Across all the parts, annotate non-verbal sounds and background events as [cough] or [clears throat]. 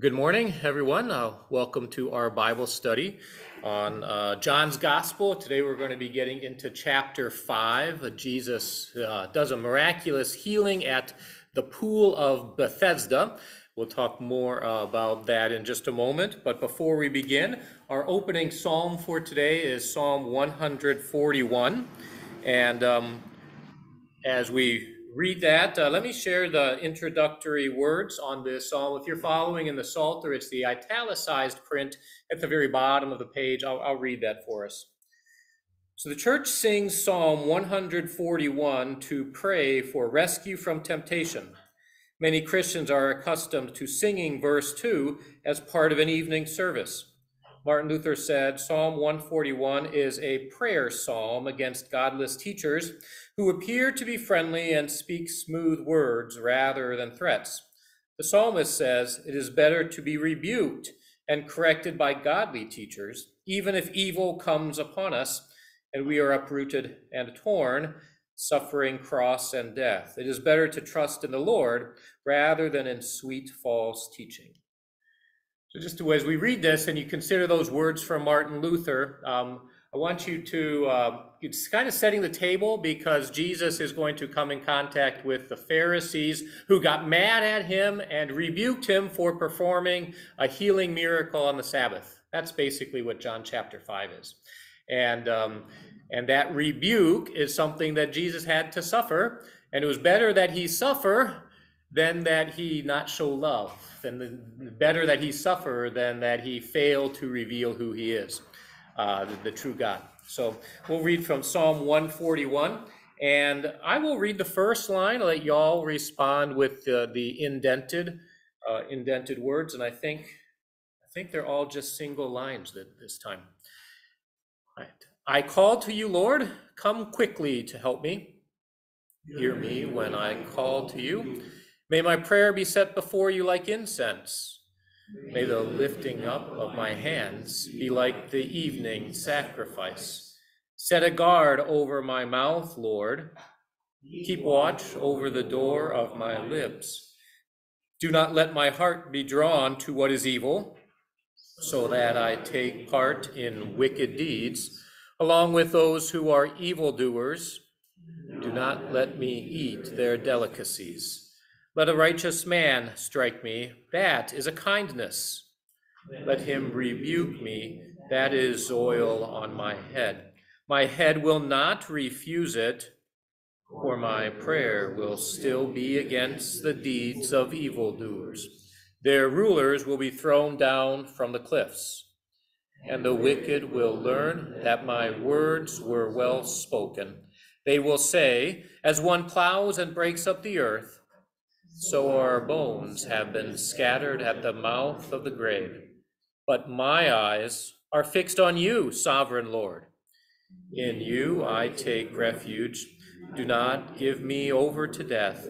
Good morning, everyone. Uh, welcome to our Bible study on uh, John's Gospel. Today we're going to be getting into chapter 5. Uh, Jesus uh, does a miraculous healing at the Pool of Bethesda. We'll talk more uh, about that in just a moment. But before we begin, our opening psalm for today is Psalm 141. And um, as we read that. Uh, let me share the introductory words on this psalm. If you're following in the Psalter, it's the italicized print at the very bottom of the page. I'll, I'll read that for us. So the church sings Psalm 141 to pray for rescue from temptation. Many Christians are accustomed to singing verse 2 as part of an evening service. Martin Luther said Psalm 141 is a prayer psalm against godless teachers who appear to be friendly and speak smooth words rather than threats. The psalmist says it is better to be rebuked and corrected by godly teachers, even if evil comes upon us and we are uprooted and torn, suffering cross and death. It is better to trust in the Lord rather than in sweet false teaching. So, just to, as we read this and you consider those words from Martin Luther, um, I want you to, uh, it's kind of setting the table because Jesus is going to come in contact with the Pharisees who got mad at him and rebuked him for performing a healing miracle on the Sabbath. That's basically what John chapter 5 is. And, um, and that rebuke is something that Jesus had to suffer. And it was better that he suffer than that he not show love than the, better that he suffer than that he fail to reveal who he is, uh, the, the true God. So we'll read from Psalm 141. And I will read the first line, I'll let y'all respond with the, the indented, uh, indented words. And I think, I think they're all just single lines this time. All right. I call to you, Lord, come quickly to help me. Hear me when I call to you. May my prayer be set before you like incense. May the lifting up of my hands be like the evening sacrifice. Set a guard over my mouth, Lord. Keep watch over the door of my lips. Do not let my heart be drawn to what is evil, so that I take part in wicked deeds, along with those who are evildoers. Do not let me eat their delicacies. Let a righteous man strike me, that is a kindness. Let him rebuke me, that is oil on my head. My head will not refuse it, for my prayer will still be against the deeds of evildoers. Their rulers will be thrown down from the cliffs, and the wicked will learn that my words were well spoken. They will say, as one plows and breaks up the earth, so our bones have been scattered at the mouth of the grave. But my eyes are fixed on you, sovereign Lord. In you I take refuge. Do not give me over to death.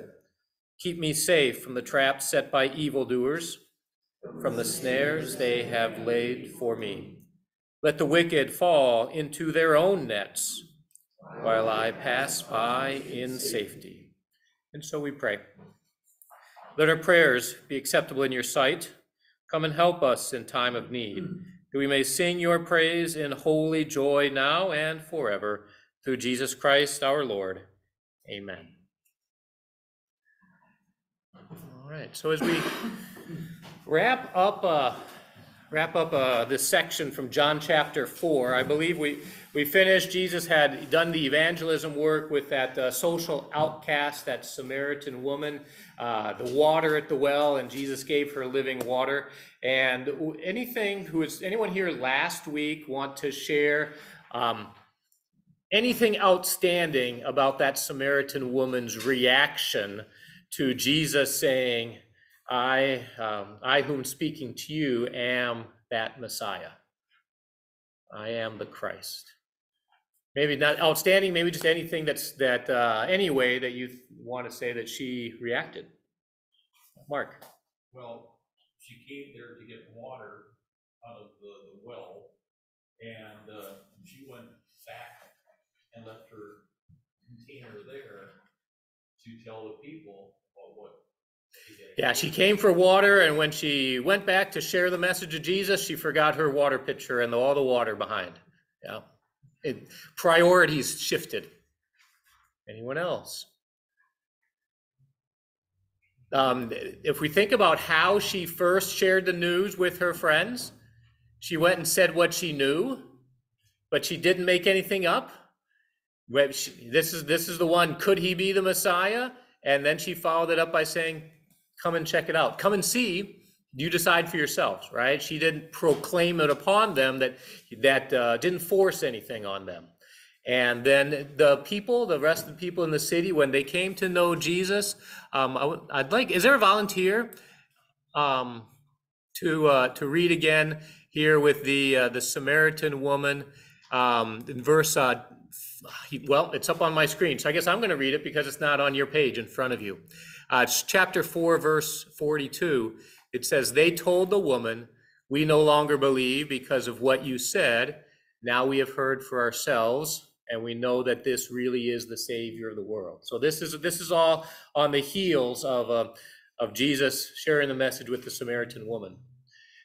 Keep me safe from the traps set by evildoers, from the snares they have laid for me. Let the wicked fall into their own nets, while I pass by in safety. And so we pray. Let our prayers be acceptable in your sight. Come and help us in time of need, that we may sing your praise in holy joy now and forever. Through Jesus Christ our Lord. Amen. All right, so as we wrap up uh, wrap up uh, this section from John chapter 4. I believe we, we finished. Jesus had done the evangelism work with that uh, social outcast, that Samaritan woman, uh, the water at the well, and Jesus gave her living water. And anything who is anyone here last week want to share um, anything outstanding about that Samaritan woman's reaction to Jesus saying, I, um, I whom speaking to you am that Messiah. I am the Christ. Maybe not outstanding, maybe just anything that's that uh, any way that you want to say that she reacted. Mark. Well, she came there to get water out of the, the well, and uh, she went back and left her container there to tell the people what she Yeah, she came for water, and when she went back to share the message of Jesus, she forgot her water pitcher and all the water behind. Yeah, it, priorities shifted. Anyone else? Um, if we think about how she first shared the news with her friends, she went and said what she knew, but she didn't make anything up. This is this is the one. Could he be the Messiah? And then she followed it up by saying, "Come and check it out. Come and see. You decide for yourselves." Right? She didn't proclaim it upon them. That that uh, didn't force anything on them. And then the people, the rest of the people in the city, when they came to know Jesus, um, I, would like, is there a volunteer um, to uh, to read again here with the uh, the Samaritan woman um, in verse? Uh, well, it's up on my screen, so I guess I'm going to read it because it's not on your page in front of you. Uh, it's chapter four, verse forty-two. It says, "They told the woman, we no longer believe because of what you said. Now we have heard for ourselves." and we know that this really is the savior of the world so this is this is all on the heels of uh, of jesus sharing the message with the samaritan woman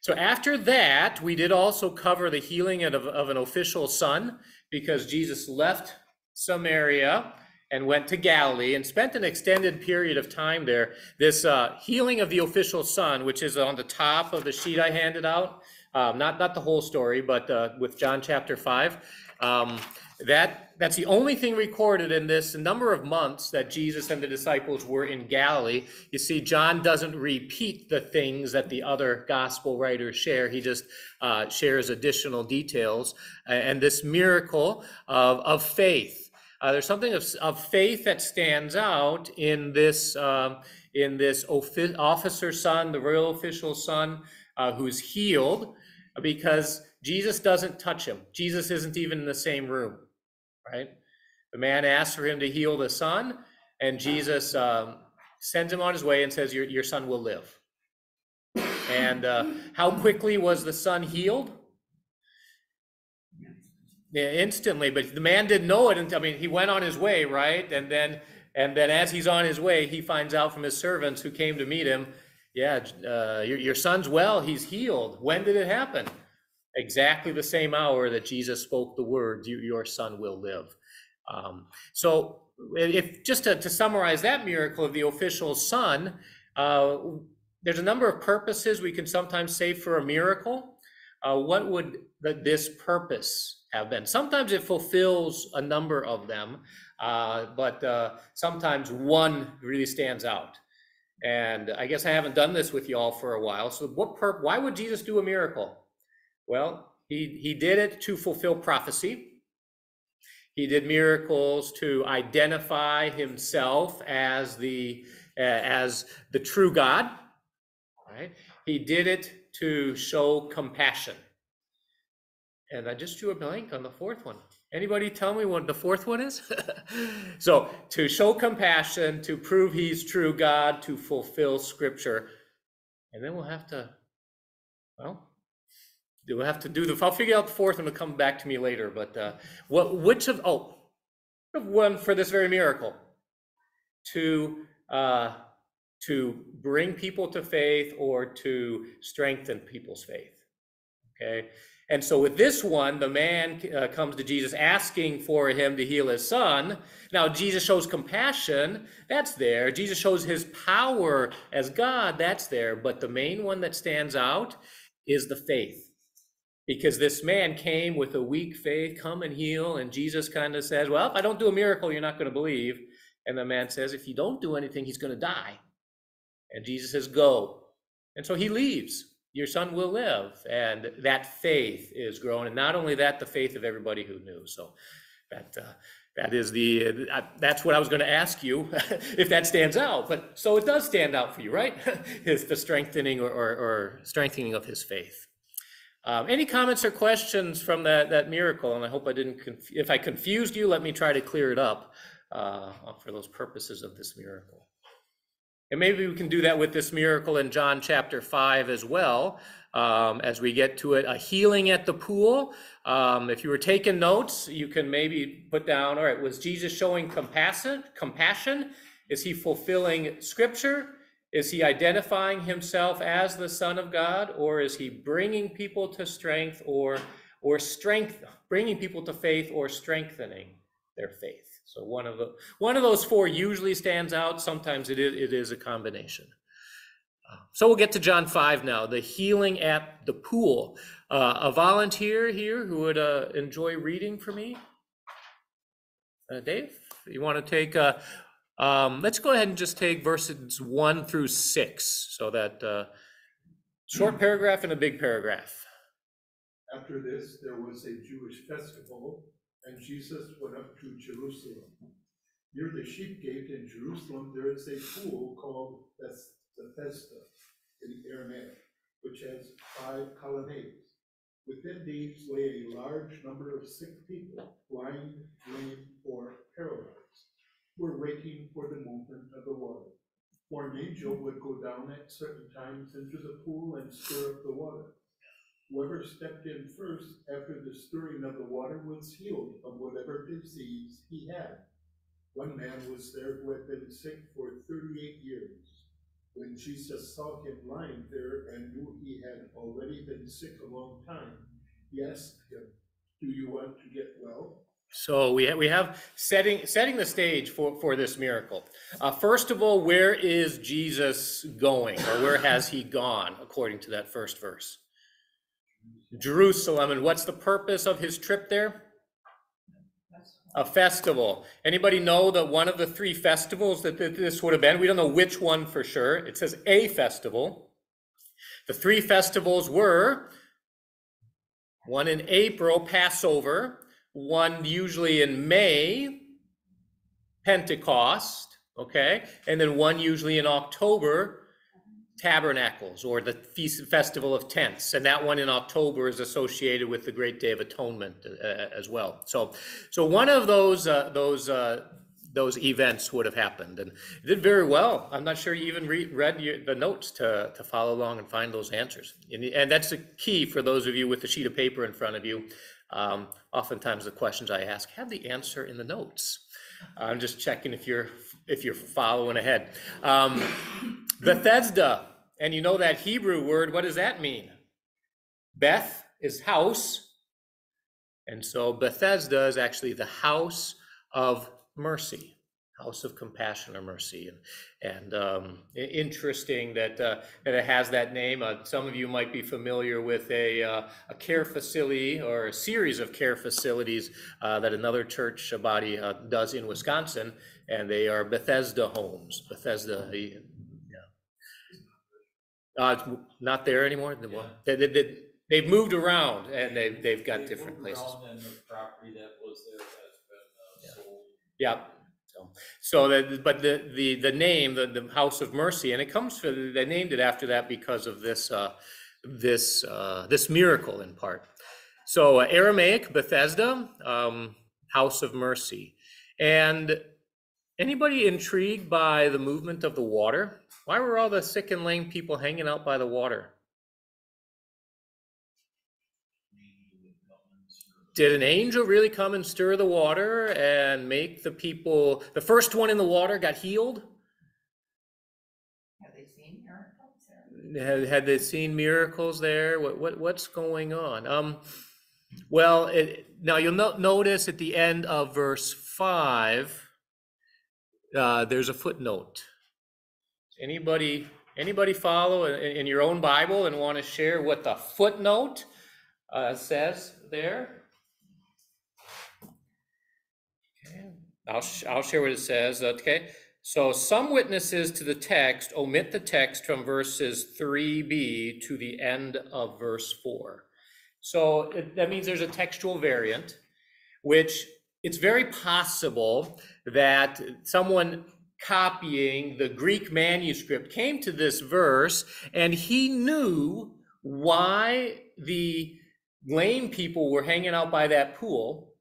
so after that we did also cover the healing of, of an official son because jesus left samaria and went to Galilee and spent an extended period of time there. This uh, healing of the official son, which is on the top of the sheet I handed out, um, not not the whole story, but uh, with John chapter five. Um, that, that's the only thing recorded in this number of months that Jesus and the disciples were in Galilee. You see, John doesn't repeat the things that the other gospel writers share. He just uh, shares additional details. And this miracle of, of faith, uh, there's something of, of faith that stands out in this, um, in this officer son, the royal official son, uh, who's healed because Jesus doesn't touch him. Jesus isn't even in the same room right? The man asks for him to heal the son, and Jesus um, sends him on his way and says, Your, your son will live. And uh, how quickly was the son healed? Yeah, instantly, but the man didn't know it I mean he went on his way, right? And then and then as he's on his way, he finds out from his servants who came to meet him, yeah, uh, your, your son's well, he's healed. When did it happen? exactly the same hour that Jesus spoke the words, your son will live. Um, so if just to, to, summarize that miracle of the official son, uh, there's a number of purposes we can sometimes say for a miracle. Uh, what would the, this purpose have been? Sometimes it fulfills a number of them, uh, but uh, sometimes one really stands out. And I guess I haven't done this with you all for a while. So what per- why would Jesus do a miracle? Well, he, he did it to fulfill prophecy. He did miracles to identify himself as the uh, as the true God. Right? He did it to show compassion. And I just drew a blank on the fourth one. Anybody tell me what the fourth one is? [laughs] so, to show compassion, to prove he's true God, to fulfill scripture. And then we'll have to, well, We'll have to do the, I'll figure out the fourth and it'll come back to me later, but, uh, what, which of, oh, one for this very miracle. To, uh, to bring people to faith or to strengthen people's faith. Okay. And so with this one, the man uh, comes to Jesus asking for him to heal his son. Now, Jesus shows compassion, that's there. Jesus shows his power as God, that's there. But the main one that stands out is the faith because this man came with a weak faith, come and heal. And Jesus kind of says, Well, if I don't do a miracle, you're not going to believe. And the man says, If you don't do anything, he's going to die. And Jesus says, Go. And so he leaves. Your son will live. And that faith is growing. And not only that, the faith of everybody who knew. So that. Uh, that is the uh, that's what I was going to ask you [laughs] if that stands out. But so it does stand out for you, right? [laughs] is the strengthening or, or, or strengthening of his faith. Um, any comments or questions from that, that miracle? And I hope I didn't, if I confused you, let me try to clear it up uh, for those purposes of this miracle. And maybe we can do that with this miracle in John chapter 5 as well, um, as we get to it. A healing at the pool. Um, if you were taking notes, you can maybe put down, all right, was Jesus showing compassion? Compassion? Is he fulfilling scripture? Is he identifying himself as the Son of God, or is he bringing people to strength or or strength, bringing people to faith or strengthening their faith? So one of the one of those four usually stands out. Sometimes it is, it is a combination. So we'll get to John 5 now, the healing at the pool. Uh, a volunteer here who would uh, enjoy reading for me? Uh, Dave, you want to take, uh, um, let's go ahead and just take verses 1 through 6. So that uh, short paragraph and a big paragraph. After this, there was a Jewish festival, and Jesus went up to Jerusalem. Near the sheep gate in Jerusalem, there is a pool called Bethesda in Aramaic, which has five colonnades. Within these lay a large number of sick people, blind, lame, or paralyzed, who were waiting for the movement of the water. For an angel would go down at certain times into the pool and stir up the water. Whoever stepped in first after the stirring of the water was healed of whatever disease he had. One man was there who had been sick for thirty-eight years. When Jesus saw him lying there and knew he had already been sick a long time, he asked him, Do you want to get well? So we have, we have setting setting the stage for for this miracle. Uh, first of all, where is Jesus going, or where has he gone, according to that first verse? Jerusalem, and what's the purpose of his trip there? A festival. Anybody know that one of the three festivals that this would have been? We don't know which one for sure. It says a festival. The three festivals were one in April, Passover, one usually in May, Pentecost, okay, and then one usually in October, Tabernacles or the Feast Festival of Tents, and that one in October is associated with the Great Day of Atonement uh, as well. So, so one of those uh, those uh, those events would have happened, and did very well. I'm not sure you even re- read your, the notes to to follow along and find those answers, and, and that's the key for those of you with the sheet of paper in front of you. Um, oftentimes, the questions I ask have the answer in the notes. I'm just checking if you're if you're following ahead. Um, Bethesda, and you know that Hebrew word, what does that mean? Beth is house, and so Bethesda is actually the house of mercy, house of compassion or mercy. And, and um, interesting that, uh, that it has that name. Uh, some of you might be familiar with a, uh, a care facility or a series of care facilities uh, that another church body uh, does in Wisconsin, and they are Bethesda homes. Bethesda, yeah. uh, it's not there anymore? One- They, they, they, they've moved around and they've, they've got They different places. the property that was there has been uh, sold. Yeah, so, so that, but the, the, the name, the, the House of Mercy, and it comes for, they named it after that because of this, uh, this, uh, this miracle in part. So uh, Aramaic, Bethesda, um, House of Mercy. And anybody intrigued by the movement of the water? Why were all the sick and lame people hanging out by the water? Did an angel really come and stir the water and make the people, the first one in the water got healed? Have they seen miracles there? Had, had they seen miracles there? What, what, what's going on? Um, well, it, now you'll no, notice at the end of verse five, uh, there's a footnote. Anybody, anybody follow in, in your own Bible and want to share what the footnote uh, says there? I'll, sh- I'll share what it says, okay? So some witnesses to the text omit the text from verses 3b to the end of verse 4. So it- that means there's a textual variant, which it's very possible that someone copying the Greek manuscript came to this verse and he knew why the lame people were hanging out by that pool.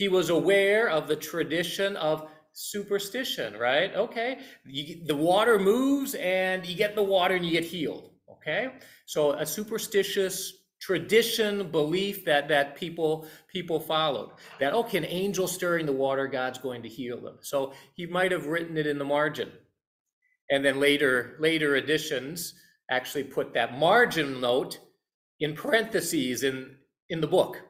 He was aware of the tradition of superstition, right? Okay, you, the water moves and you get the water and you get healed. Okay, so a superstitious tradition belief that that people people followed that okay an angel stirring the water god's going to heal them so he might have written it in the margin And then later, later editions actually put that margin note in parentheses in, in the book,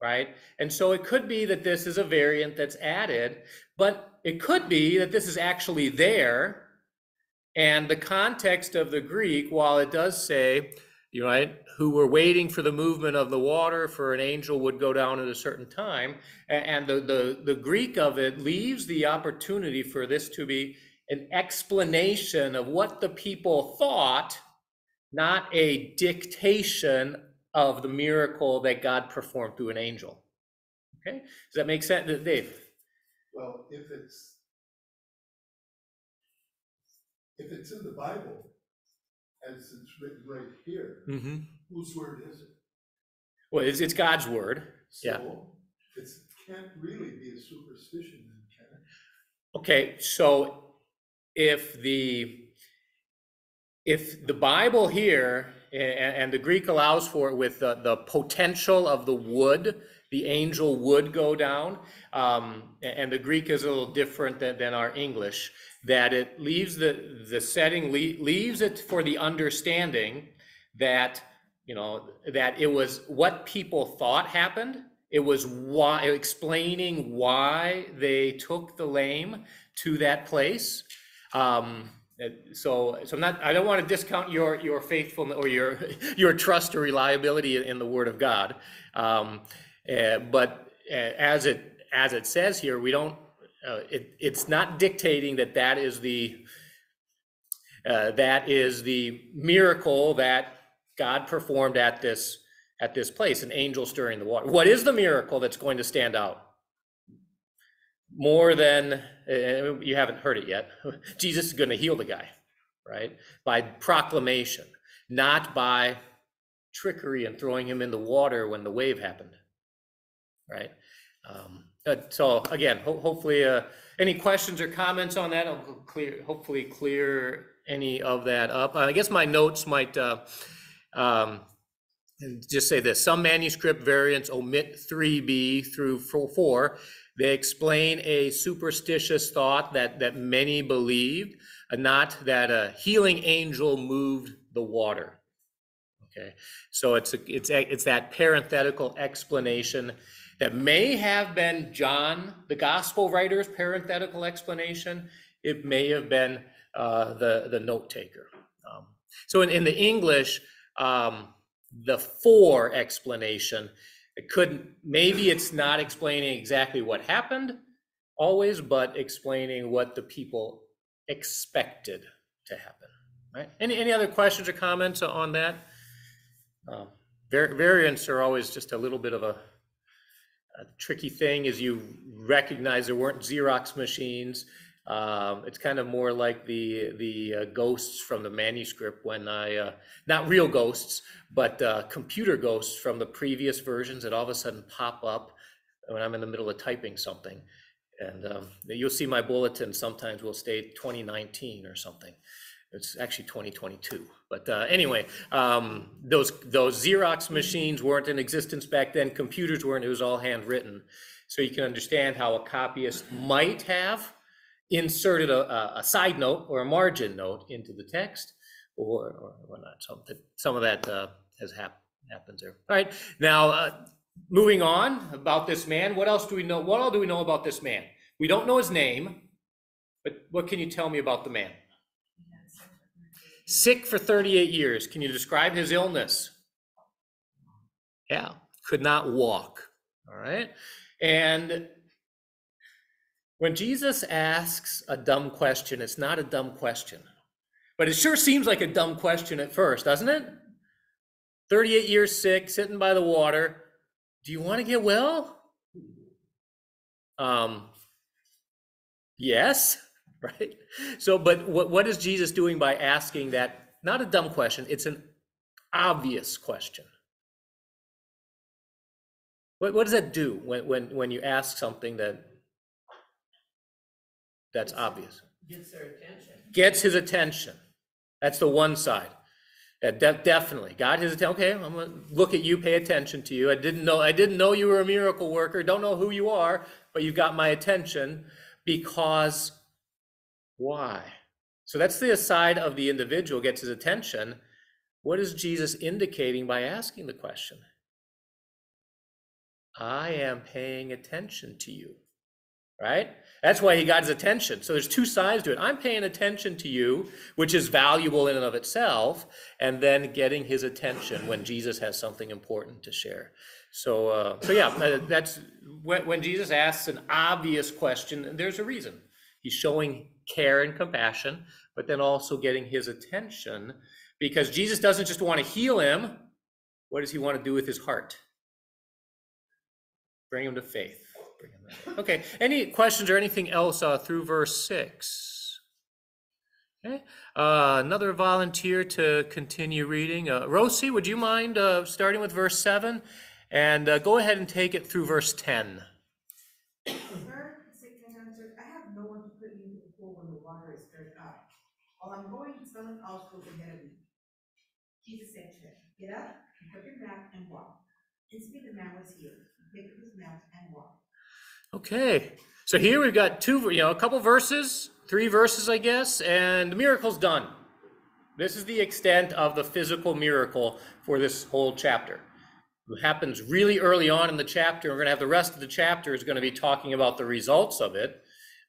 right? And so it could be that this is a variant that's added, but it could be that this is actually there. And the context of the Greek, while it does say, right, who were waiting for the movement of the water, for an angel would go down at a certain time, and the, the, the Greek of it leaves the opportunity for this to be an explanation of what the people thought, not a dictation of the miracle that God performed through an angel. Okay, does that make sense, Dave? Well, if it's, if it's in the Bible, as it's written right here, Mm-hmm. whose word is it? Well, it's, it's God's word. Yeah. So, it's, can't really be a superstition then, can it? Okay, so if the if the Bible here a- a- and, the Greek allows for it with the, the potential of the wood, the angel would go down, um, and the Greek is a little different than, than our English, that it leaves the the setting le- leaves it for the understanding that you know that it was what people thought happened. It was why explaining why they took the lame to that place. Um, so, so I'm not, I don't want to discount your, your faithfulness or your, [laughs] your trust or reliability in- the word of God. Um, uh, but uh, as it, as it says here, we don't, uh, it, it's not dictating that that is the, uh, that is the miracle that God performed at this, at this place, an angel stirring the water. What is the miracle that's going to stand out? More than, you haven't heard it yet, [laughs] Jesus is going to heal the guy, right? By proclamation, not by trickery and throwing him in the water when the wave happened, right? Um, so again, ho- hopefully, uh, any questions or comments on that? I'll clear, hopefully clear any of that up. I guess my notes might, uh, um, just say this, some manuscript variants omit three B through fo- four. They explain a superstitious thought that, that many believed, not that a healing angel moved the water. Okay, so it's, a- it's, a- it's that parenthetical explanation that may have been John, the gospel writer's parenthetical explanation. It may have been uh, the, the note taker. Um, So in, in the English, um, the for explanation, it couldn't, maybe it's not explaining exactly what happened always, but explaining what the people expected to happen, right? Any, any other questions or comments on that? Um, var- Variants are always just a little bit of a a tricky thing is you recognize there weren't Xerox machines. Um, it's kind of more like the the uh, ghosts from the manuscript when I uh, not real ghosts, but uh, computer ghosts from the previous versions that all of a sudden pop up when I'm in the middle of typing something. And um, you'll see my bulletin sometimes will state 2019 or something. It's actually 2022. But uh, anyway, um, those those Xerox machines weren't in existence back then. Computers weren't. It was all handwritten. So you can understand how a copyist might have inserted a, a, side note or a margin note into the text, or or. Something some of that uh, has hap- happens there. All right. Now, uh, moving on about this man. What else do we know? What all do we know about this man? We don't know his name, but what can you tell me about the man? Sick for 38 years. Can you describe his illness? Yeah, could not walk. All right. And when Jesus asks a dumb question, it's not a dumb question, but it sure seems like a dumb question at first, doesn't it? 38 years sick, sitting by the water. Do you want to get well? Um, yes [laughs] right? So, but what, what is Jesus doing by asking that? Not a dumb question, it's an obvious question. What, what does that do when, when, when you ask something that that's obvious? Gets their attention. Gets his attention. That's the one side. That de- definitely got his attention. Okay, I'm gonna look at you, pay attention to you. I didn't know I didn't know you were a miracle worker. Don't know who you are, but you've got my attention because why? So that's the side of the individual gets his attention. What is Jesus indicating by asking the question? I am paying attention to you. Right? That's why he got his attention. So there's two sides to it. I'm paying attention to you, which is valuable in and of itself, and then getting his attention when Jesus has something important to share. So, uh, so yeah, uh, that's when, when Jesus asks an obvious question, there's a reason. He's showing care and compassion, but then also getting his attention because Jesus doesn't just want to heal him. What does he want to do with his heart? Bring him to faith. Bring him to faith. Okay, any questions or anything else uh, through verse 6? Okay, uh, another volunteer to continue reading. Uh, Rosie, would you mind uh, starting with verse 7? And uh, go ahead and take it through verse 10. Sir, Satan I have no one to put you into the pool when the water is stirred up. While I'm going, someone else goes ahead of me. Jesus said to him, Get up, pick up your mat, and walk. Instantly the man was healed. He picked up his mat and walked. Okay, so here we've got two, you know, a couple verses, three verses, I guess, and the miracle's done. This is the extent of the physical miracle for this whole chapter. It happens really early on in the chapter. We're going to have the rest of the chapter is going to be talking about the results of it.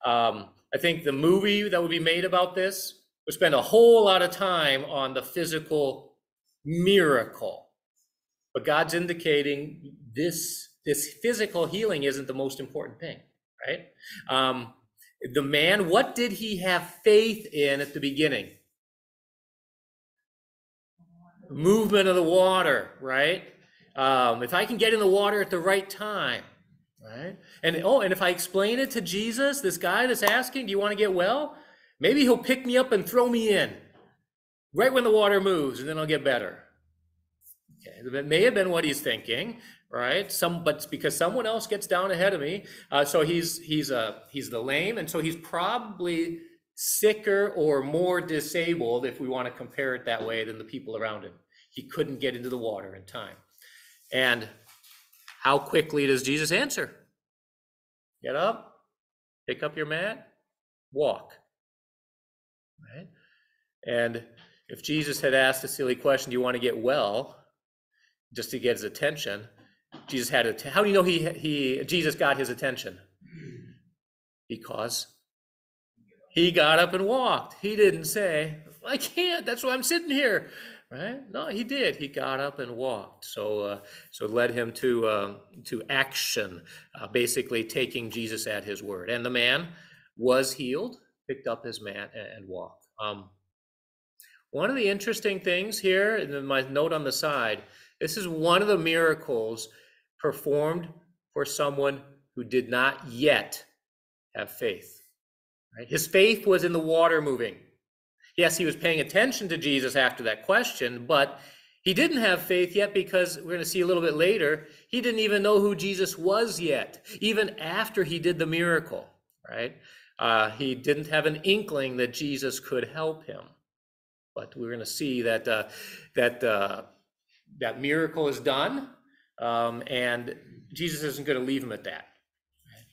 Um, I think the movie that would be made about this would spend a whole lot of time on the physical miracle. But God's indicating this this physical healing isn't the most important thing, right? Um, the man, what did he have faith in at the beginning? Movement of the water, right? Um, if I can get in the water at the right time, right? And oh, and if I explain it to Jesus, this guy that's asking, "Do you want to get well?" Maybe he'll pick me up and throw me in right when the water moves, and then I'll get better. Okay, that may have been what he's thinking, right? Some, but because someone else gets down ahead of me. Uh, so he's he's uh, he's the lame, and so he's probably sicker or more disabled, if we want to compare it that way, than the people around him. He couldn't get into the water in time. And how quickly does Jesus answer? Get up, pick up your mat, walk. Right? And if Jesus had asked a silly question, do you want to get well? Just to get his attention, Jesus had it. How do you know he he Jesus got his attention? Because he got up and walked. He didn't say, "I can't. That's why I'm sitting here." Right? No, he did. He got up and walked. So, uh, so led him to uh, to action, uh, basically taking Jesus at his word. And the man was healed, picked up his mat, and, walked. Um, one of the interesting things here, and my note on the side, this is one of the miracles performed for someone who did not yet have faith. Right? His faith was in the water moving. Yes, he was paying attention to Jesus after that question, but he didn't have faith yet because we're going to see a little bit later, he didn't even know who Jesus was yet, even after he did the miracle, right? Uh, he didn't have an inkling that Jesus could help him. But we're going to see that uh, that uh, that miracle is done, um, and Jesus isn't going to leave him at that.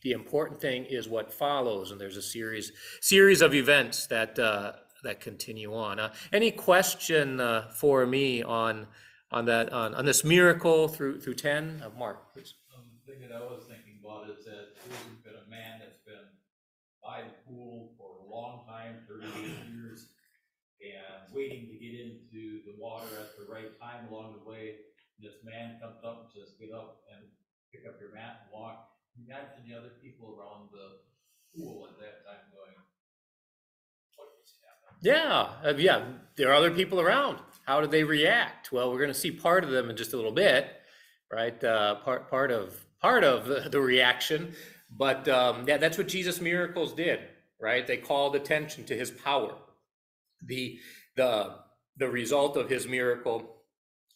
The important thing is what follows, and there's a series series of events that uh, that continue on. Uh, any question uh, for me on on that on, on this miracle through through ten? Uh, Mark, please. Um, the thing that I was thinking about is that there's been a man that's been by the pool for a long time, thirty-eight years, and waiting to get into the water at the right time along the way. This man comes up and says, get up and pick up your mat and walk. Imagine the other people around the pool at that time going, what just happened? Yeah, uh, yeah. There are other people around. How do they react? Well, we're going to see part of them in just a little bit, right? Uh, part part of part of the, the reaction, but um, yeah, that's what Jesus' miracles did, right? They called attention to His power. The the the result of His miracle.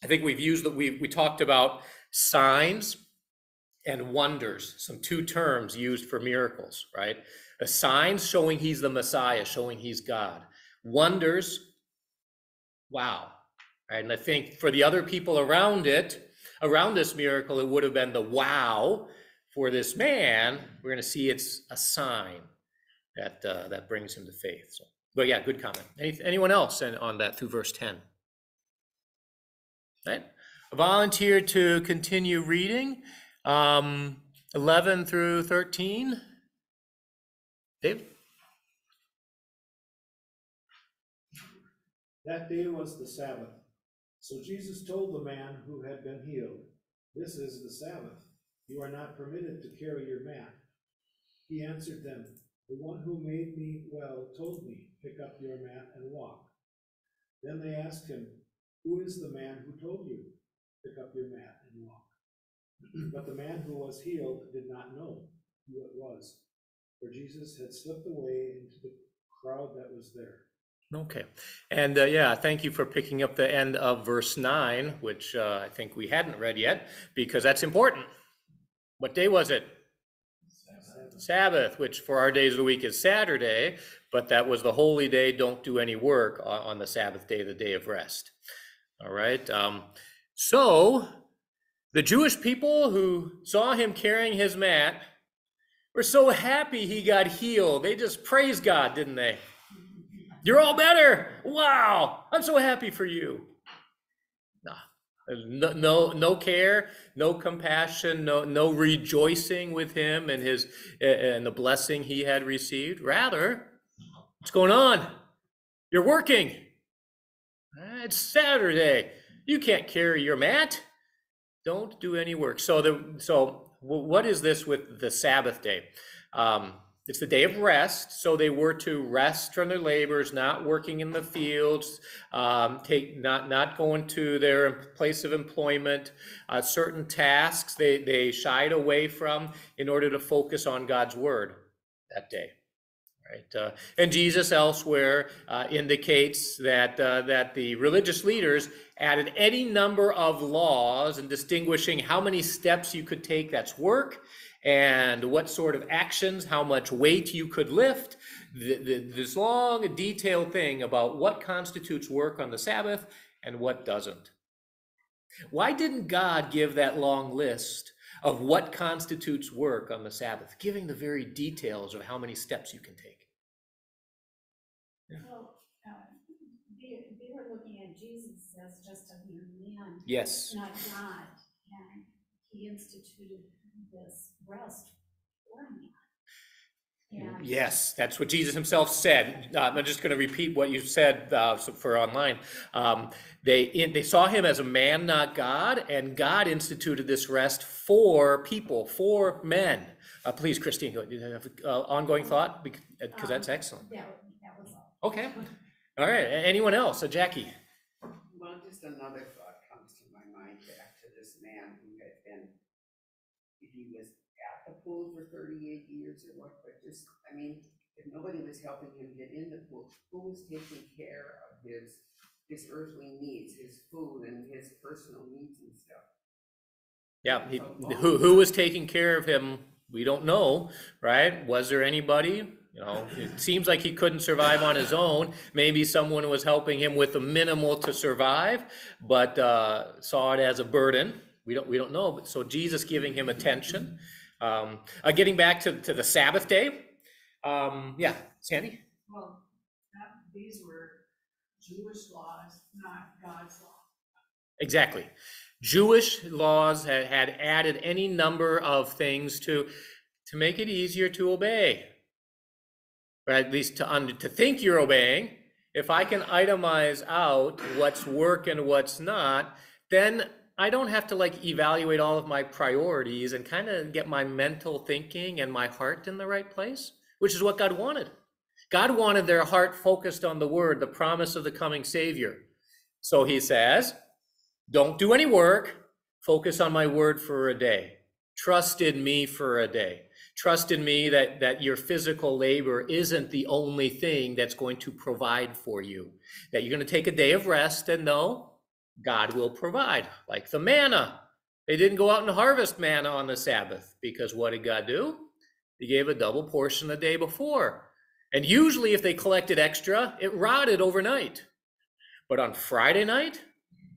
I think we've used that we we talked about signs and wonders, some two terms used for miracles, right? A signs showing He's the Messiah, showing He's God. Wonders, wow. Right? And I think for the other people around it, around this miracle, it would have been the wow. For this man, we're going to see it's a sign that uh, that brings him to faith. So But yeah, good comment. Any, anyone else on that through verse 10? Right? A volunteer to continue reading, um, 11 through 13. Dave? That day was the Sabbath. So Jesus told the man who had been healed, This is the Sabbath. You are not permitted to carry your mat. He answered them, The one who made me well told me, Pick up your mat and walk. Then they asked him, Who is the man who told you, Pick up your mat and walk? [clears throat] But the man who was healed did not know who it was, for Jesus had slipped away into the crowd that was there. Okay. And uh, yeah, thank you for picking up the end of verse 9, which uh, I think we hadn't read yet, because that's important. What day was it? Sabbath, which for our days of the week is Saturday, but that was the holy day. Don't do any work on, on the Sabbath day, the day of rest. All right. Um, so the Jewish people who saw him carrying his mat were so happy he got healed. They just praised God, didn't they? You're all better. Wow. I'm so happy for you. No, no, no care, no compassion, no, no rejoicing with him and his and the blessing he had received. Rather, what's going on? You're working. It's Saturday. You can't carry your mat. Don't do any work. So the so what is this with the Sabbath day? Um, it's the day of rest, so they were to rest from their labors, not working in the fields, um, take not not going to their place of employment. Uh, certain tasks they they shied away from in order to focus on God's word that day. Right, uh, and Jesus elsewhere uh, indicates that uh, that the religious leaders added any number of laws and distinguishing how many steps you could take. That's work and what sort of actions, how much weight you could lift. Th- th- This long, detailed thing about what constitutes work on the Sabbath and what doesn't. Why didn't God give that long list of what constitutes work on the Sabbath, giving the very details of how many steps you can take? Well, uh, they, they were looking at Jesus as just a mere man, Yes. not God, and he instituted this rest for man. And Yes, that's what Jesus himself said. Uh, I'm just going to repeat what you said uh, so- for online. Um, they in, they saw him as a man, not God, and God instituted this rest for people, for men. Uh, please, Christine, go- do you have uh, ongoing thought because that's um, excellent. That, that was all. Okay, all right. A- Anyone else? Uh, Jackie. Well, just another thought comes to my mind back to this man who had been, if he was at the pool for thirty-eight years or what, but just, I mean, if nobody was helping him get in the pool, who was taking care of his, his earthly needs, his food and his personal needs and stuff? Yeah, he, who who was taking care of him? We don't know, right? Was there anybody? You know, it seems like he couldn't survive on his own. Maybe someone was helping him with the minimal to survive, but uh, saw it as a burden. We don't we don't know. But so Jesus giving him attention. Um, uh, getting back to, to the Sabbath day. Um, yeah, Sandy. Well, that, these were Jewish laws, not God's law. Exactly. Jewish laws had, had added any number of things to to make it easier to obey, at least to un, to think you're obeying. If I can itemize out what's work and what's not, then I don't have to like evaluate all of my priorities and kind of get my mental thinking and my heart in the right place, which is what God wanted. God wanted their heart focused on the word, the promise of the coming Savior. So he says, don't do any work. Focus on my word for a day. Trust in me for a day. Trust in me that, that your physical labor isn't the only thing that's going to provide for you. That you're going to take a day of rest and know God will provide, like the manna. They didn't go out and harvest manna on the Sabbath because what did God do? He gave a double portion the day before. And usually, if they collected extra, it rotted overnight. But on Friday night,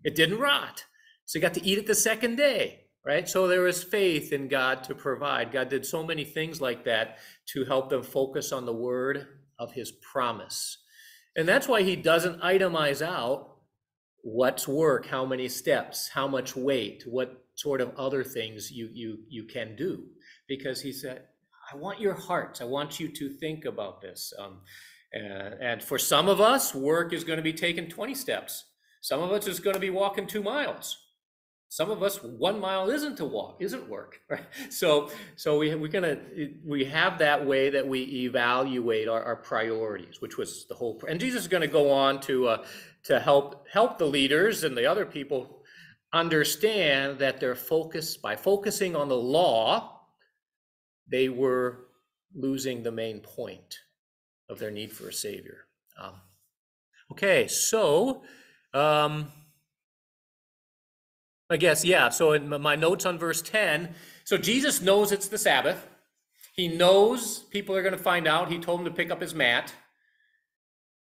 it didn't rot. So you got to eat it the second day, right? So there was faith in God to provide. God did so many things like that to help them focus on the word of his promise. And that's why he doesn't itemize out what's work, how many steps, how much weight, what sort of other things you you you can do. Because he said, I want your hearts. I want you to think about this. Um, and, and for some of us, work is going to be taking 20 steps. Some of us is going to be walking two miles. Some of us, one mile isn't a walk, isn't work, [laughs] right? So, so we, we're gonna, we have that way that we evaluate our, our priorities, which was the whole, and Jesus is gonna go on to, uh, to help, help the leaders and the other people understand that their focus, by focusing on the law, they were losing the main point of their need for a savior. Um, okay, so, um, I guess, yeah. So in my- notes on verse 10, so Jesus knows it's the Sabbath. He knows people are going to find out. He told them to pick up his mat,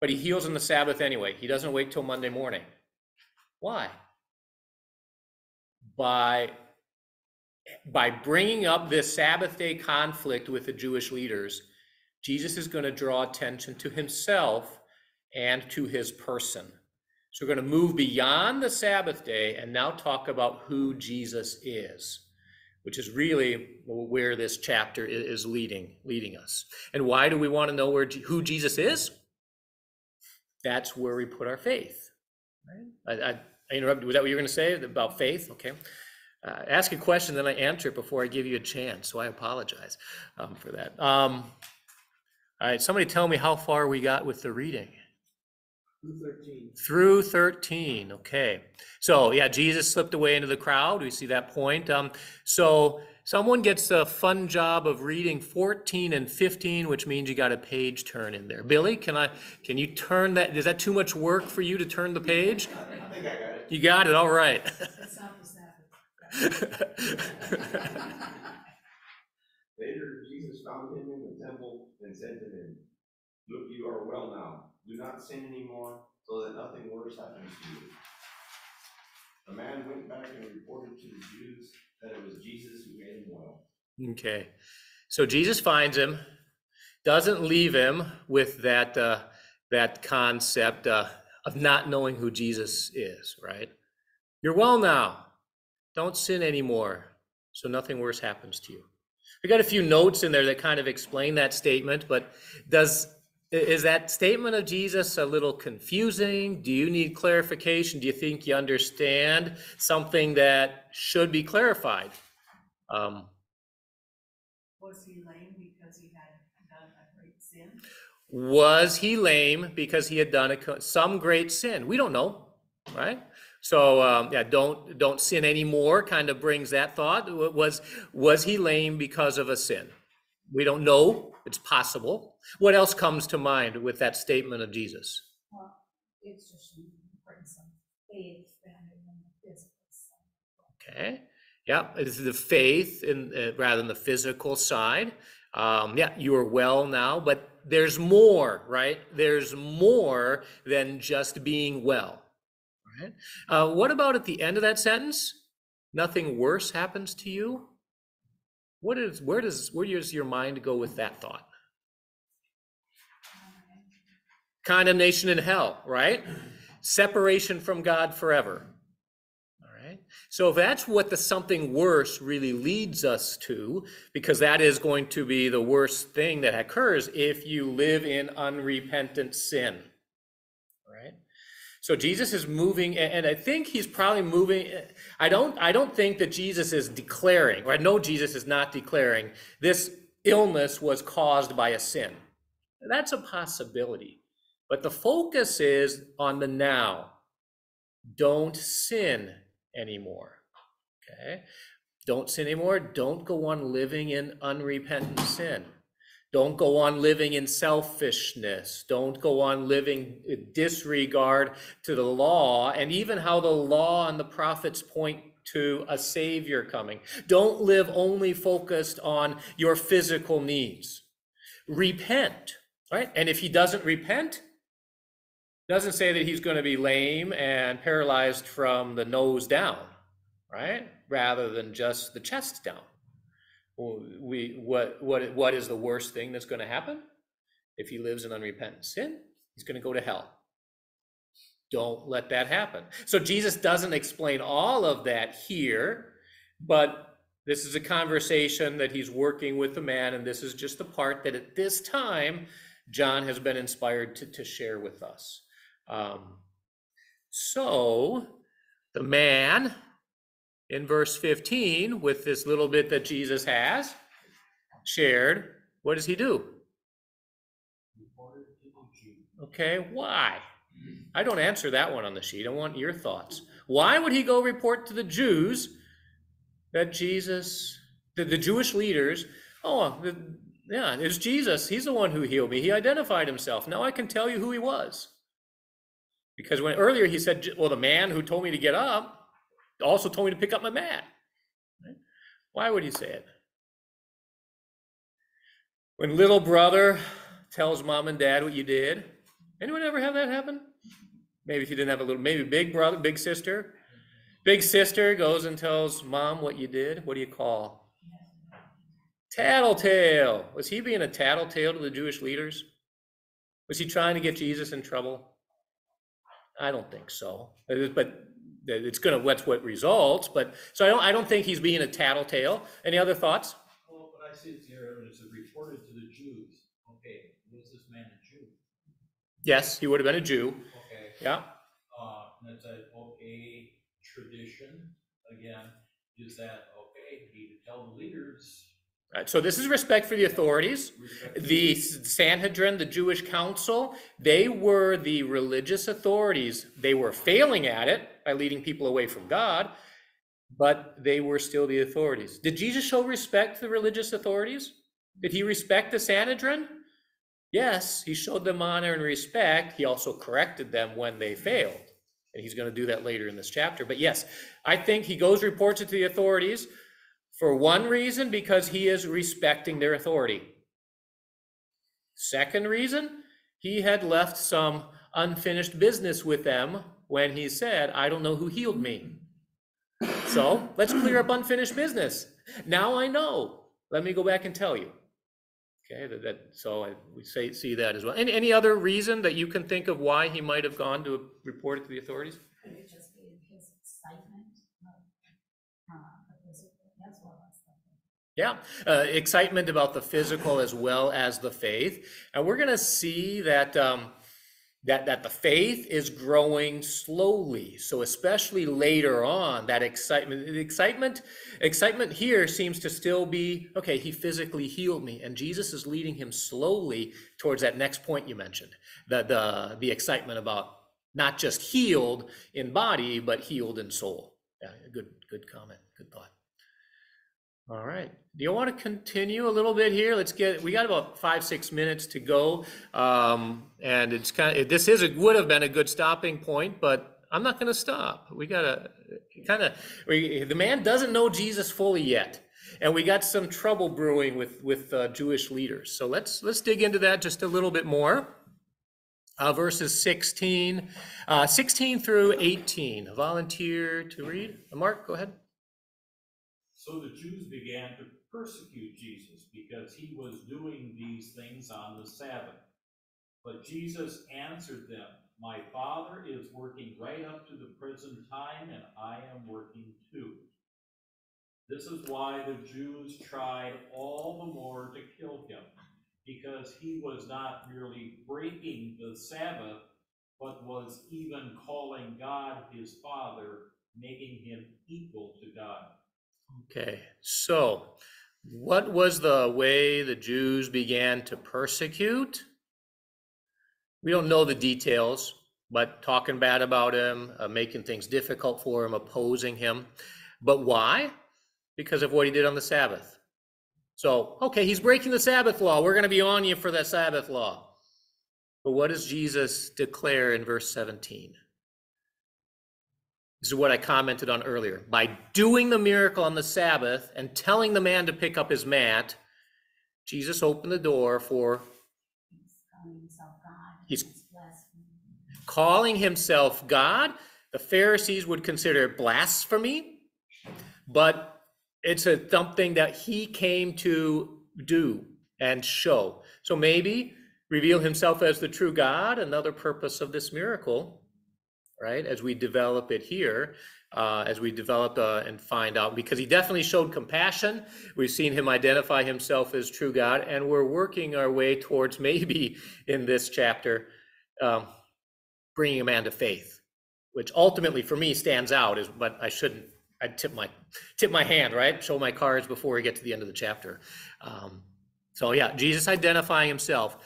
but he heals on the Sabbath anyway. He doesn't wait till Monday morning. Why? By by bringing up this Sabbath day conflict with the Jewish leaders, Jesus is going to draw attention to himself and to his person. So we're going to move beyond the Sabbath day and now talk about who Jesus is, which is really where this chapter is leading leading us. And why do we want to know where who Jesus is? That's where we put our faith. Right? I, I, I interrupted. Was that what you were going to say about faith? Okay. Uh, ask a question, then I answer it before I give you a chance. So I apologize um, for that. Um, all right. Somebody tell me how far we got with the reading. Through 13, okay. So, yeah, Jesus slipped away into the crowd. We see that point. Um, so, someone gets a fun job of reading 14 and 15, which means you got a page turn in there. Billy, can I, can you turn that? Is that too much work for you to turn the page? I think I got it. You got it, all right. Later, Jesus found him in the temple and said to him, Look, you are well now. Do not sin anymore, so that nothing worse happens to you. The man went back and reported to the Jews that it was Jesus who made him well. Okay, so Jesus finds him, doesn't leave him with that uh, that concept uh, of not knowing who Jesus is. Right? You're well now. Don't sin anymore, so nothing worse happens to you. I got a few notes in there that kind of explain that statement, but does is that statement of Jesus a little confusing? Do you need clarification? Do you think you understand something that should be clarified? Um, Was he lame because he had done a great sin? Was he lame because he had done a, some great sin? We don't know, right? So um, yeah, don't don't sin anymore. Kind of brings that thought. Was was he lame because of a sin? We don't know. It's possible. What else comes to mind with that statement of Jesus? Well, it's just importance of faith rather than the physical side. Okay. Yeah, it's the faith in uh, rather than the physical side. Um, yeah, you are well now, but there's more, right? There's more than just being well. Right? Uh, what about at the end of that sentence? Nothing worse happens to you. What is where does where does your mind go with that thought? Condemnation in hell, right? Separation from God forever. All right. So that's what the something worse really leads us to, because that is going to be the worst thing that occurs if you live in unrepentant sin. Right. So Jesus is moving, and I think he's probably moving. I don't. I don't think that Jesus is declaring, or I know Jesus is not declaring this illness was caused by a sin. That's a possibility, but the focus is on the now. Don't sin anymore. Okay? Don't sin anymore. Don't go on living in unrepentant sin. Don't go on living in selfishness. Don't go on living in disregard to the law and even how the law and the prophets point to a savior coming. Don't live only focused on your physical needs. Repent, right? And if he doesn't repent, doesn't say that he's going to be lame and paralyzed from the nose down, right? Rather than just the chest down. We what what what is the worst thing that's going to happen if he lives in unrepentant sin? He's going to go to hell. Don't let that happen. So Jesus doesn't explain all of that here, but this is a conversation that he's working with the man, and this is just the part that at this time John has been inspired to, to share with us. Um, so the man in verse 15, with this little bit that Jesus has shared, what does he do? Okay, why? I don't answer that one on the sheet. I want your thoughts. Why would he go report to the Jews that Jesus, the, the Jewish leaders, oh, the, yeah, it's Jesus. He's the one who healed me. He identified himself. Now I can tell you who he was. Because when earlier he said, well, the man who told me to get up also told me to pick up my mat. Right? Why would he say it? When little brother tells mom and dad what you did, anyone ever have that happen? Maybe if you didn't have a little, maybe big brother, big sister. Big sister goes and tells mom what you did. What do you call? Tattletale. Was he being a tattletale to the Jewish leaders? Was he trying to get Jesus in trouble? I don't think so. But it's gonna, what's what results, but, so I don't, I don't think he's being a tattletale. Any other thoughts? Well, but I see it here, it's reported to the Jews. Okay, was this man a Jew? Yes, he would have been a Jew. Okay. Yeah. Uh, and it's a, okay, tradition, again, is that, okay, he to tell the leaders. Right, so this is respect for the authorities. The Sanhedrin, the Jewish council, they were the religious authorities. They were failing at it by leading people away from God, but they were still the authorities. Did Jesus show respect to the religious authorities? Did he respect the Sanhedrin? Yes, he showed them honor and respect. He also corrected them when they failed. And he's going to do that later in this chapter. But yes, I think he goes reports it to the authorities for one reason, because he is respecting their authority. Second reason, he had left some unfinished business with them when he said, I don't know who healed me. So let's clear up unfinished business. Now I know. Let me go back and tell you. Okay, that, that so I, we say see that as well. Any any other reason that you can think of why he might have gone to report it to the authorities? Could it just be his excitement of, uh, the physical, that's what I was thinking. Yeah, uh, excitement about the physical as well as the faith, and we're going to see that um, that that the faith is growing slowly. So especially later on, that excitement, the excitement, excitement here seems to still be okay. He physically healed me, and Jesus is leading him slowly towards that next point you mentioned, the the the excitement about not just healed in body, but healed in soul. Yeah, good good comment, good thought. All right. Do you want to continue a little bit here? Let's get, we got about five, six minutes to go. Um, and it's kind of, this is, it would have been a good stopping point, but I'm not going to stop. We got to kind of, the man doesn't know Jesus fully yet. And we got some trouble brewing with, with uh, Jewish leaders. So let's, let's dig into that just a little bit more. Uh, verses 16, uh, 16 through 18. A volunteer to read? Mark, go ahead. So the Jews began to persecute Jesus because he was doing these things on the Sabbath. But Jesus answered them, My Father is working right up to the present time, and I am working too. This is why the Jews tried all the more to kill him, because he was not merely breaking the Sabbath, but was even calling God his Father, making him equal to God. Okay, so what was the way the Jews began to persecute? We don't know the details, but talking bad about him, uh, making things difficult for him, opposing him. But why? Because of what he did on the Sabbath. So, okay, he's breaking the Sabbath law. We're going to be on you for that Sabbath law. But what does Jesus declare in verse 17? This is what I commented on earlier. By doing the miracle on the Sabbath and telling the man to pick up his mat, Jesus opened the door for He's calling himself God. He's- blaspheming. calling himself God. The Pharisees would consider it blasphemy, but it's a something that he came to do and show. So maybe reveal himself as the true God, another purpose of this miracle, right? As we develop it here, uh, as we develop uh, and find out, because he definitely showed compassion. We've seen him identify himself as true God, and we're working our way towards [laughs] maybe in this chapter um, bringing a man to faith, which ultimately for me stands out. Is but I shouldn't. I tip my tip my hand, right? Show my cards before we get to the end of the chapter. Um, so yeah, Jesus identifying himself.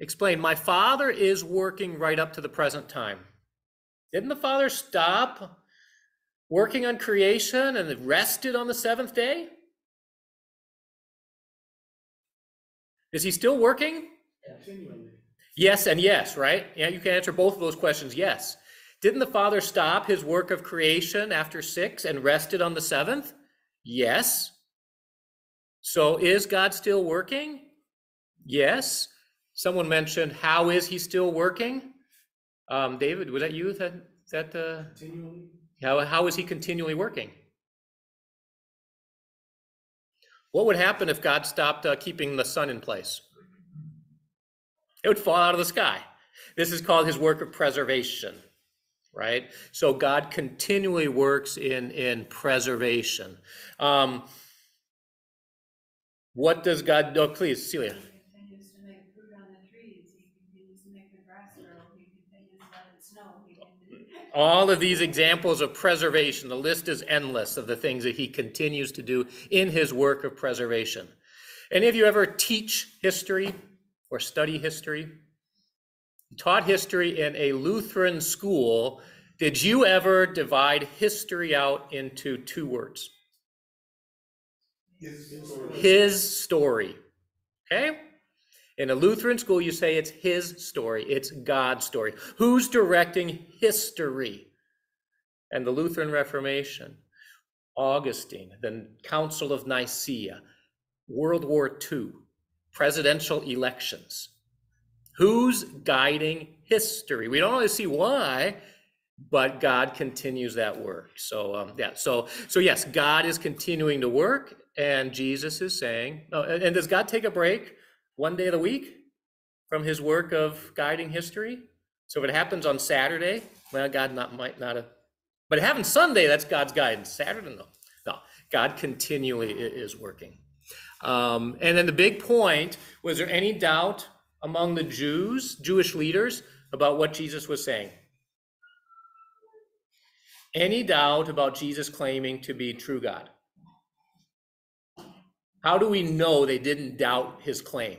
Explain. My Father is working right up to the present time. Didn't the Father stop working on creation and rested on the seventh day? Is he still working? Continually. Yes and yes, right? Yeah, you can answer both of those questions. Yes. Didn't the Father stop his work of creation after six and rested on the seventh? Yes. So is God still working? Yes. Someone mentioned, how is he still working? Um, David, was that you? That, that, uh, Continually. how, how is he continually working? What would happen if God stopped uh, keeping the sun in place? It would fall out of the sky. This is called his work of preservation, right? So God continually works in, in preservation. Um, what does God? Oh, please, Celia. He continues to make fruit on the trees, he continues to make the grass grow, he continues to let it snow, he continues. All of these examples of preservation, the list is endless of the things that he continues to do in his work of preservation. Any of you ever teach history or study history? You taught history in a Lutheran school. Did you ever divide history out into two words? His His story. Okay? In a Lutheran school, you say it's his story, it's God's story. Who's directing history? And the Lutheran Reformation, Augustine, the Council of Nicaea, World War II, presidential elections. Who's guiding history? We don't always see why, but God continues that work. So um, yeah, so so yes, God is continuing to work, and Jesus is saying, oh, and and does God take a break one day of the week from His work of guiding history? So if it happens on Saturday, well, God not might not have, but it happens Sunday. That's God's guidance. Saturday, no, no. God continually is working. Um, and then the big point was there any doubt among the Jews, Jewish leaders, about what Jesus was saying? Any doubt about Jesus claiming to be true God? How do we know they didn't doubt his claim?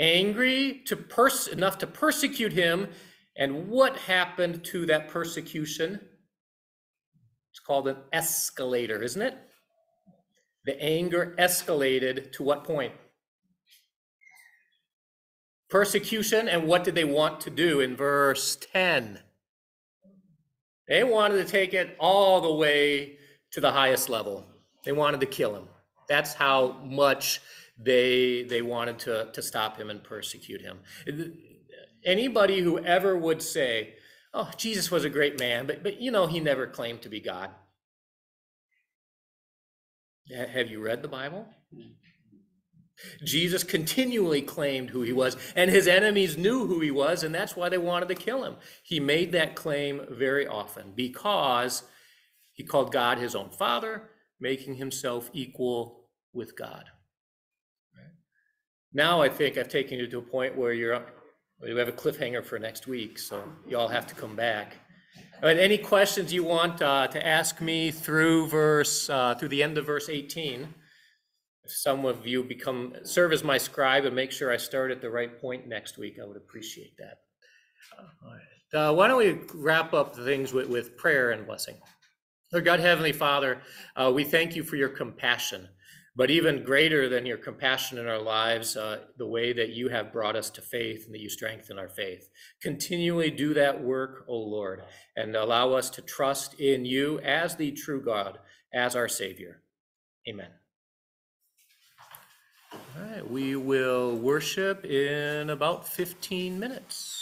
Angry to pers- enough to persecute him, and what happened to that persecution? It's called an escalator, isn't it? The anger escalated to what point? Persecution, and what did they want to do in verse 10? They wanted to take it all the way to the highest level. They wanted to kill him. That's how much they they wanted to, to stop him and persecute him. Anybody who ever would say, "Oh, Jesus was a great man, but but you know he never claimed to be God." Have you read the Bible? Jesus continually claimed who he was, and his enemies knew who he was, and that's why they wanted to kill him. He made that claim very often because he called God his own father, making himself equal with God. Now I think I've taken you to a point where you're up, we have a cliffhanger for next week, so you all have to come back. All right, any questions you want uh, to ask me through verse, uh, through the end of verse 18? If some of you become, serve as my scribe and make sure I start at the right point next week, I would appreciate that. Uh, why don't we wrap up things with, with prayer and blessing? Lord God, Heavenly Father, uh, we thank you for your compassion, but even greater than your compassion in our lives, uh, the way that you have brought us to faith and that you strengthen our faith. Continually do that work, O Lord, and allow us to trust in you as the true God, as our Savior. Amen. All right, we will worship in about 15 minutes.